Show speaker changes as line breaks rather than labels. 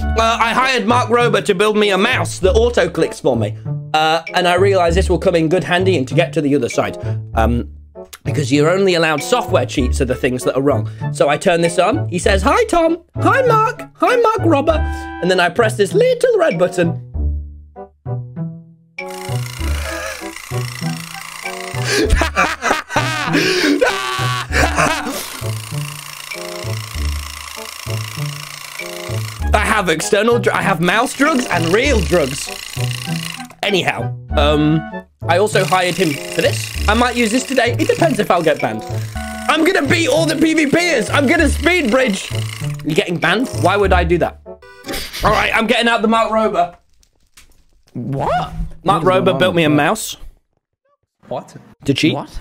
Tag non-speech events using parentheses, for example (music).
Uh, I hired Mark Rober to build me a mouse that auto clicks for me. Uh, and I realize this will come in good handy and to get to the other side. Um, because you're only allowed software cheats are the things that are wrong. So I turn this on. He says, Hi, Tom. Hi, Mark. Hi, Mark Robber. And then I press this little red button. (laughs) I have external, I have mouse drugs and real drugs. Anyhow, um, I also hired him for this. I might use this today. It depends if I'll get banned. I'm gonna beat all the PvPers. I'm gonna speed bridge. You're getting banned? Why would I do that? All right, I'm getting out the Mark Rober.
What?
Mark Rober built me a mouse
What?
to cheat.
What?